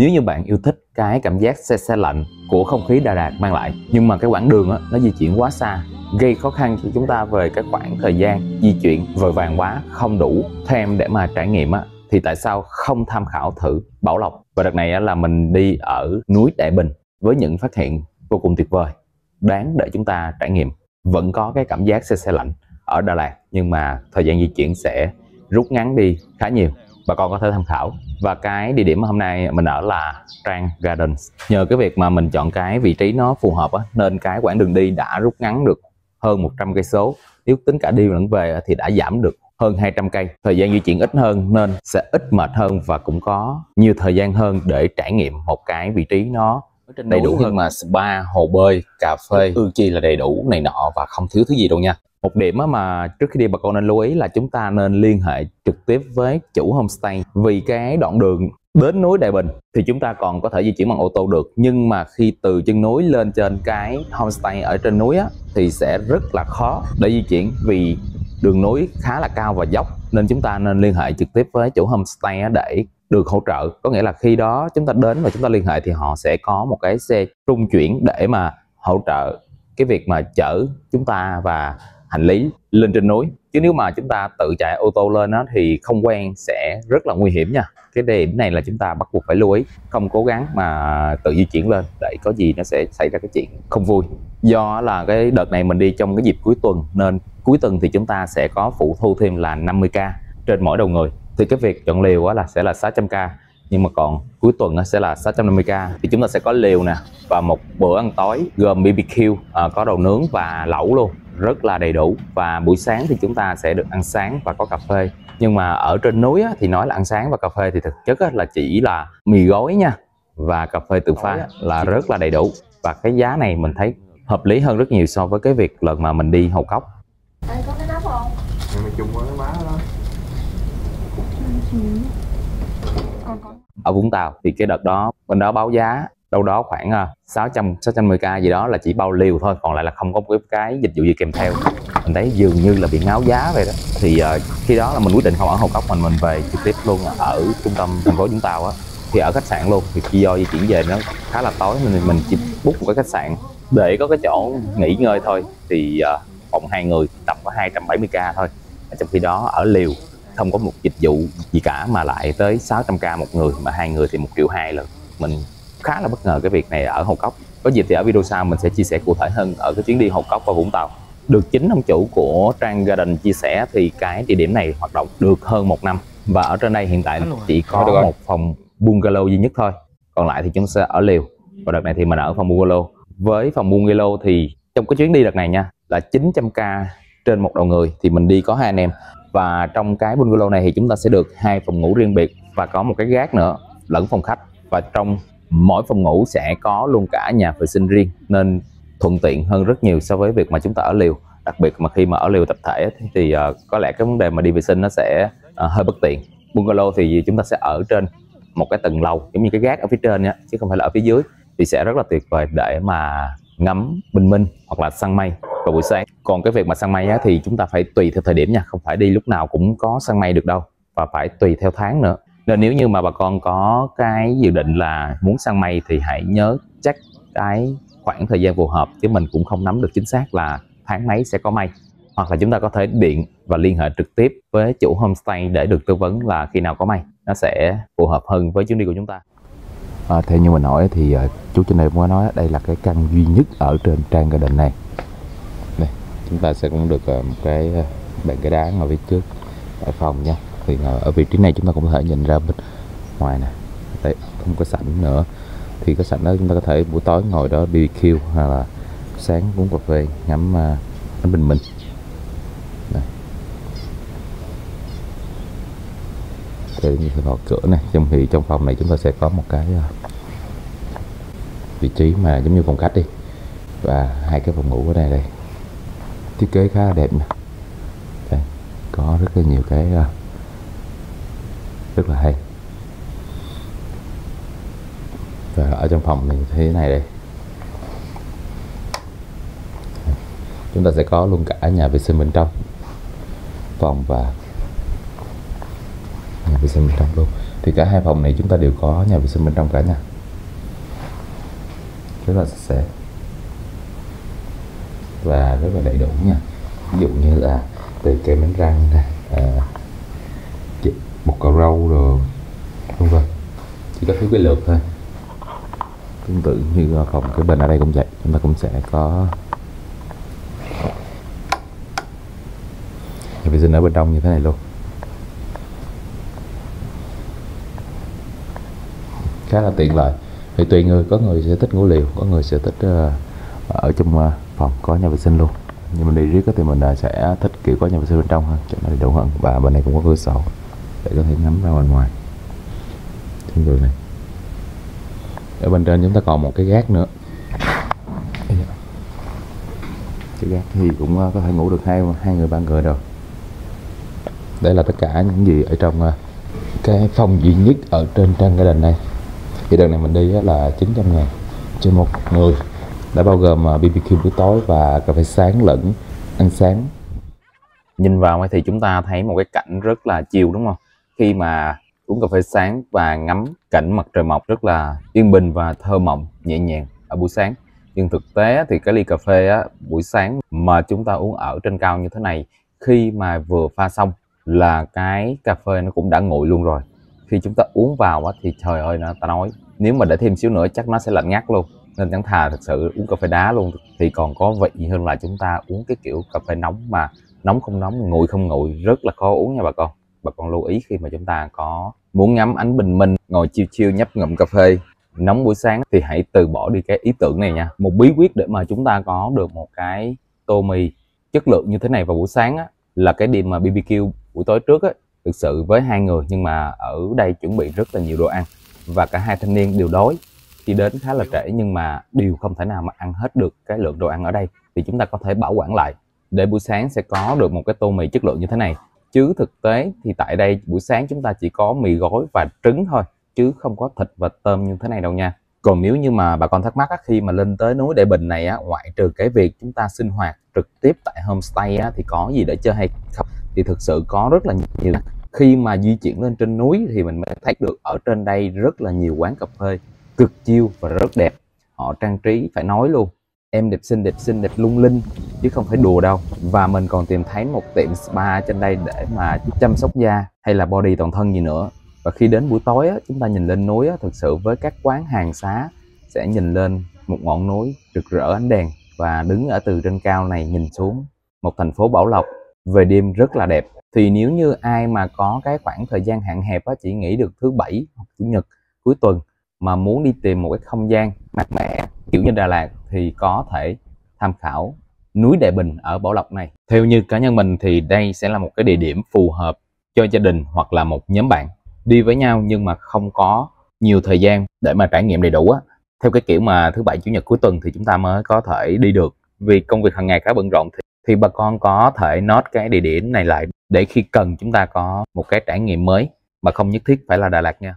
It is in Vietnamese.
nếu như bạn yêu thích cái cảm giác xe xe lạnh của không khí Đà Lạt mang lại nhưng mà cái quãng đường á, nó di chuyển quá xa gây khó khăn cho chúng ta về cái khoảng thời gian di chuyển vội vàng quá không đủ thêm để mà trải nghiệm á thì tại sao không tham khảo thử Bảo Lộc? Và đợt này á, là mình đi ở núi Đại Bình với những phát hiện vô cùng tuyệt vời đáng để chúng ta trải nghiệm. Vẫn có cái cảm giác xe xe lạnh ở Đà Lạt nhưng mà thời gian di chuyển sẽ rút ngắn đi khá nhiều. Bà con có thể tham khảo và cái địa điểm hôm nay mình ở là Trang Gardens. Nhờ cái việc mà mình chọn cái vị trí nó phù hợp á, nên cái quãng đường đi đã rút ngắn được hơn 100 cây số. Nếu tính cả đi lẫn về thì đã giảm được hơn 200 cây. Thời gian di chuyển ít hơn nên sẽ ít mệt hơn và cũng có nhiều thời gian hơn để trải nghiệm một cái vị trí nó đầy đủ. hơn. Mà spa hồ bơi cà phê ư chi là đầy đủ này nọ và không thiếu thứ gì đâu nha một điểm mà trước khi đi bà con nên lưu ý là chúng ta nên liên hệ trực tiếp với chủ homestay. Vì cái đoạn đường đến núi Đại Bình thì chúng ta còn có thể di chuyển bằng ô tô được. Nhưng mà khi từ chân núi lên trên cái homestay ở trên núi á, thì sẽ rất là khó để di chuyển vì đường núi khá là cao và dốc. Nên chúng ta nên liên hệ trực tiếp với chủ homestay để được hỗ trợ. Có nghĩa là khi đó chúng ta đến và chúng ta liên hệ thì họ sẽ có một cái xe trung chuyển để mà hỗ trợ cái việc mà chở chúng ta và hành lý lên trên núi. Chứ nếu mà chúng ta tự chạy ô tô lên đó thì không quen sẽ rất là nguy hiểm nha. Cái điểm này là chúng ta bắt buộc phải lưu ý. Không cố gắng mà tự di chuyển lên, để có gì nó sẽ xảy ra cái chuyện không vui. Do là cái đợt này mình đi trong cái dịp cuối tuần, nên cuối tuần thì chúng ta sẽ có phụ thu thêm là 50k trên mỗi đầu người. Thì cái việc chọn liều là sẽ là 600k nhưng mà còn cuối tuần sẽ là 650k thì chúng ta sẽ có liều nè và một bữa ăn tối gồm BBQ à, có đầu nướng và lẩu luôn. Rất là đầy đủ. Và buổi sáng thì chúng ta sẽ được ăn sáng và có cà phê. Nhưng mà ở trên núi á, thì nói là ăn sáng và cà phê thì thực chất á, là chỉ là mì gói nha và cà phê tự pha là rất là đầy đủ. Và cái giá này mình thấy hợp lý hơn rất nhiều so với cái việc lần mà mình đi Hầu Cốc. Đây có cái nắp không? Nhưng mà chung với cái má đó. Có ở Vũng Tàu thì cái đợt đó bên đó báo giá đâu đó khoảng ờ, 600 610k gì đó là chỉ bao liều thôi còn lại là không có cái, cái dịch vụ gì kèm theo. Mình thấy dường như là bị ngáo giá vậy đó. Thì uh, khi đó là mình quyết định không ở Hồng Cốc mình mình về trực tiếp luôn ở trung tâm thành phố Vũng Tàu á. Thì ở khách sạn luôn thì do di chuyển về nó khá là tối nên mình chỉ book một cái khách sạn để có cái chỗ nghỉ ngơi thôi. Thì uh, phòng hai người tầm có 270k thôi. Trong khi đó ở liều không có một dịch vụ gì cả mà lại tới 600k một người mà hai người thì một triệu hai lần. Mình khá là bất ngờ cái việc này ở Hồ Cốc có dịp thì ở video sau mình sẽ chia sẻ cụ thể hơn ở cái chuyến đi Hồ Cốc và Vũng Tàu. Được chính ông chủ của Trang Garden chia sẻ thì cái địa điểm này hoạt động được hơn một năm. Và ở trên đây hiện tại chỉ có Được một phòng bungalow duy nhất thôi. Còn lại thì chúng sẽ ở liều và đợt này thì mình ở phòng bungalow. Với phòng bungalow thì trong cái chuyến đi đợt này nha là 900k trên một đầu người thì mình đi có hai anh em và trong cái bungalow này thì chúng ta sẽ được hai phòng ngủ riêng biệt và có một cái gác nữa lẫn phòng khách. Và trong mỗi phòng ngủ sẽ có luôn cả nhà vệ sinh riêng nên thuận tiện hơn rất nhiều so với việc mà chúng ta ở liều. Đặc biệt mà khi mà ở liều tập thể thì, thì có lẽ cái vấn đề mà đi vệ sinh nó sẽ ờ, hơi bất tiện. Bungalow thì chúng ta sẽ ở trên một cái tầng lầu giống như cái gác ở phía trên nhá chứ không phải là ở phía dưới thì sẽ rất là tuyệt vời để mà ngắm bình minh hoặc là săn mây vào buổi sáng. Còn cái việc mà săn mây á, thì chúng ta phải tùy theo thời điểm nha không phải đi lúc nào cũng có săn mây được đâu và phải tùy theo tháng nữa. Nên nếu như mà bà con có cái dự định là muốn săn mây thì hãy nhớ chắc cái khoảng thời gian phù hợp chứ mình cũng không nắm được chính xác là tháng mấy sẽ có mây. Hoặc là chúng ta có thể điện và liên hệ trực tiếp với chủ homestay để được tư vấn là khi nào có mây nó sẽ phù hợp hơn với chuyến đi của chúng ta. À, theo như mình hỏi thì uh, chú trên đây cũng có nói đây là cái căn duy nhất ở trên Trang Garden này. Chúng ta sẽ cũng được ờ, một cái ờ, bàn cái đá ngồi phía trước ở phòng nha. Thì ờ, ở vị trí này chúng ta cũng có thể nhìn ra bên ngoài nè. Đây, có sảnh nữa. Thì cái sảnh đó chúng ta có thể buổi tối ngồi đó BBQ hoặc là sáng uống cà phê ngắm ngắm bình minh. Đây. Đây như cái cửa này, trong thì trong phòng này chúng ta sẽ có một cái vị trí mà giống như phòng khách đi và hai cái phòng ngủ ở đây đây thiết kế khá là đẹp nè. Đây, có rất là nhiều cái uh, rất là hay. Và ở trong phòng này thế này đây. Chúng ta sẽ có luôn cả nhà vệ sinh bên trong phòng và nhà vệ sinh bên trong luôn. Thì cả hai phòng này chúng ta đều có nhà vệ sinh bên trong cả nha rất là sạch sẽ và rất là đầy đủ nha. Ví dụ như là từ kem đánh răng nè à, bột cà rau rồi vân vân. Chỉ có thiếu cái lượt thôi. Tương tự như à, phòng cái bên ở đây cũng vậy. Chúng ta cũng sẽ có nhà vệ sinh ở bên trong như thế này luôn. Khá là tiện lợi. Thì tùy người có người sẽ thích ngủ liều có người sẽ thích uh, ở trong uh, phòng có nhà vệ sinh luôn. Nhưng mà đi riết thì mình à, sẽ thích, kiểu, có nhà vệ sinh bên trong hơn cho nó đầy đủ hơn. Và bên này cũng có cửa sổ để có thể ngắm ra ngoài ngoài. Thiên đường này ở bên trên chúng ta còn một cái gác nữa. Cái gác thì cũng à, có thể ngủ được hai hai người ba người rồi. Đây là tất cả những gì ở trong à, cái phòng duy nhất ở trên trang garden này. Thì đợt này mình đi là 900 ngàn trên một người đã bao gồm à, BBQ buổi tối và cà phê sáng lẫn ăn sáng. Nhìn vào thì chúng ta thấy một cái cảnh rất là chiều đúng không? Khi mà uống cà phê sáng và ngắm cảnh mặt trời mọc rất là yên bình và thơ mộng nhẹ nhàng ở buổi sáng. Nhưng thực tế thì cái ly cà phê á, buổi sáng mà chúng ta uống ở trên cao như thế này khi mà vừa pha xong là cái cà phê nó cũng đã nguội luôn rồi. Khi chúng ta uống vào á, thì trời ơi nó ta nói nếu mà để thêm xíu nữa chắc nó sẽ lạnh ngắt luôn nên chẳng thà thực sự uống cà phê đá luôn. Thì còn có vị hơn là chúng ta uống cái kiểu cà phê nóng mà nóng không nóng nguội không nguội rất là khó uống nha bà con. Bà con lưu ý khi mà chúng ta có muốn ngắm ánh bình minh ngồi chiêu chiêu nhấp ngụm cà phê nóng buổi sáng thì hãy từ bỏ đi cái ý tưởng này nha. Một bí quyết để mà chúng ta có được một cái tô mì chất lượng như thế này vào buổi sáng á, là cái điểm mà BBQ buổi tối trước á, thực sự với hai người nhưng mà ở đây chuẩn bị rất là nhiều đồ ăn và cả hai thanh niên đều đói khi đến khá là trễ nhưng mà đều không thể nào mà ăn hết được cái lượng đồ ăn ở đây. Thì chúng ta có thể bảo quản lại. Để buổi sáng sẽ có được một cái tô mì chất lượng như thế này. Chứ thực tế thì tại đây buổi sáng chúng ta chỉ có mì gói và trứng thôi chứ không có thịt và tôm như thế này đâu nha. Còn nếu như mà bà con thắc mắc á, khi mà lên tới núi Đại Bình này á, ngoại trừ cái việc chúng ta sinh hoạt trực tiếp tại homestay á, thì có gì để chơi hay không? Thì thực sự có rất là nhiều. Khi mà di chuyển lên trên núi thì mình mới thấy được ở trên đây rất là nhiều quán cà phê cực chiêu và rất đẹp. Họ trang trí phải nói luôn em đẹp xinh đẹp xinh đẹp lung linh chứ không phải đùa đâu. Và mình còn tìm thấy một tiệm spa trên đây để mà chăm sóc da hay là body toàn thân gì nữa. Và khi đến buổi tối á, chúng ta nhìn lên núi á, thực sự với các quán hàng xá sẽ nhìn lên một ngọn núi rực rỡ ánh đèn và đứng ở từ trên cao này nhìn xuống một thành phố Bảo Lộc về đêm rất là đẹp. Thì nếu như ai mà có cái khoảng thời gian hạn hẹp á, chỉ nghỉ được thứ bảy hoặc chủ nhật cuối tuần mà muốn đi tìm một cái không gian mát mẻ kiểu như Đà Lạt thì có thể tham khảo núi Đại Bình ở Bảo Lộc này. Theo như cá nhân mình thì đây sẽ là một cái địa điểm phù hợp cho gia đình hoặc là một nhóm bạn đi với nhau nhưng mà không có nhiều thời gian để mà trải nghiệm đầy đủ á. Theo cái kiểu mà thứ bảy chủ nhật cuối tuần thì chúng ta mới có thể đi được. Vì công việc hàng ngày khá bận rộn thì, thì bà con có thể nốt cái địa điểm này lại để khi cần chúng ta có một cái trải nghiệm mới mà không nhất thiết phải là Đà Lạt nha.